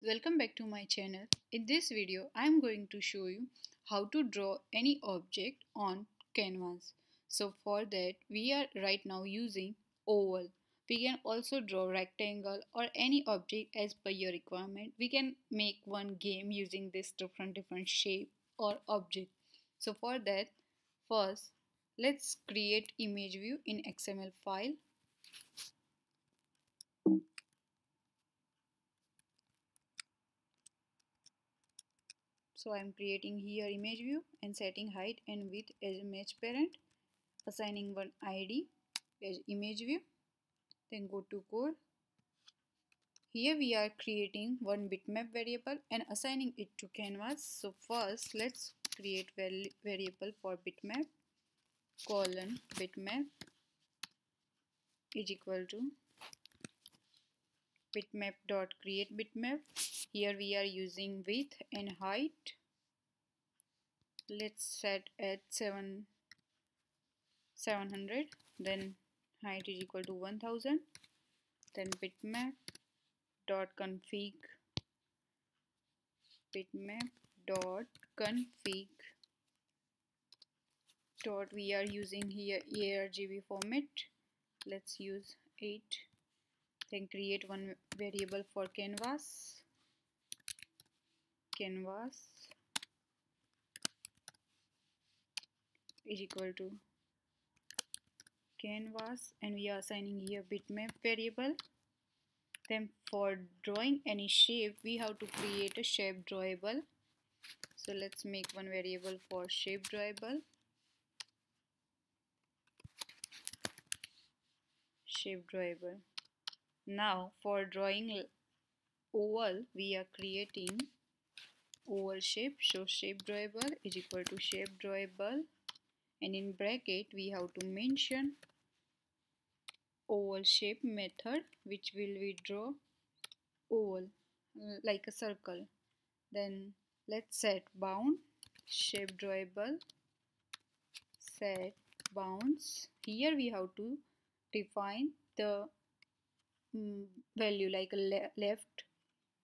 Welcome back to my channel. In this video, I am going to show you how to draw any object on canvas. So for that, we are right now using oval. We can also draw rectangle or any object as per your requirement. We can make one game using this different different shape or object. So for that, first, let's create image view in XML file. So I'm creating here image view and setting height and width as match parent, assigning one ID as image view, then go to code. Here we are creating one bitmap variable and assigning it to canvas. So first let's create variable for bitmap colon bitmap is equal to bitmap dot create bitmap here we are using width and height. Let's set at 7 700 then height is equal to 1000 then bitmap dot config bitmap dot config dot we are using here argb format. Let's use 8 then create one variable for canvas canvas is equal to canvas and we are assigning here bitmap variable. Then for drawing any shape we have to create a shape drawable. So let's make one variable for shape drawable. Shape drawable. Now for drawing oval we are creating oval shape so shape drawable is equal to shape drawable. And in bracket we have to mention oval shape method which will we draw oval like a circle. Then let's set bound shape drawable set bounds. Here we have to define the Mm, value like left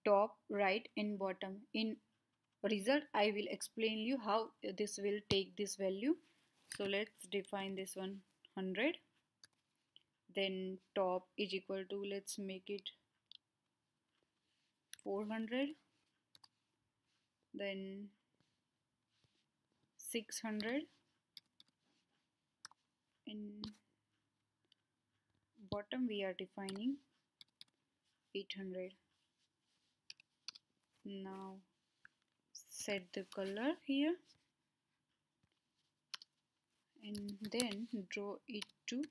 top right and bottom. In result I will explain you how this will take this value. So let's define this one 100 then top is equal to let's make it 400 then 600 in bottom we are defining 800 now set the color here and then draw it to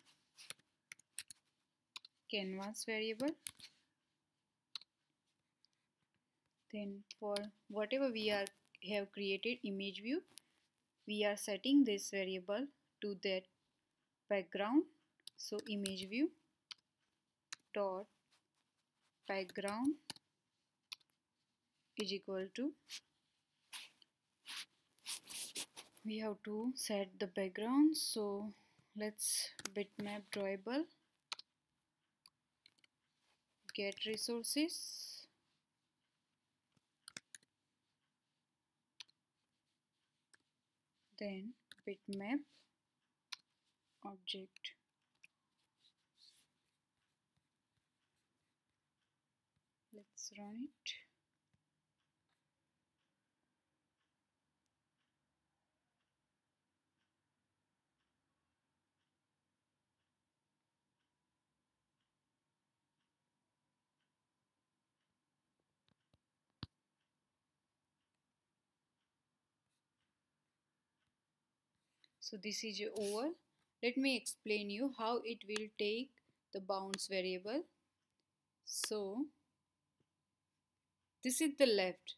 canvas variable. Then for whatever we are have created image view we are setting this variable to that background. So image view dot background is equal to we have to set the background so let's bitmap drawable. Get resources. Then bitmap object. Let's run it so this is oval let me explain you how it will take the bounds variable. So this is the left.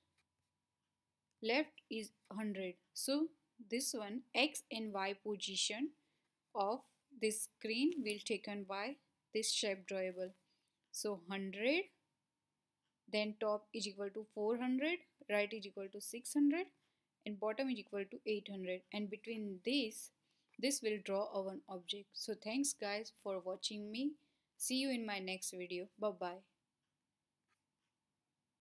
Left is 100 so this one x and y position of this screen will taken by this shape drawable. So 100 then top is equal to 400 right is equal to 600 and bottom is equal to 800 and between this this will draw our object. So thanks guys for watching me. See you in my next video. Bye bye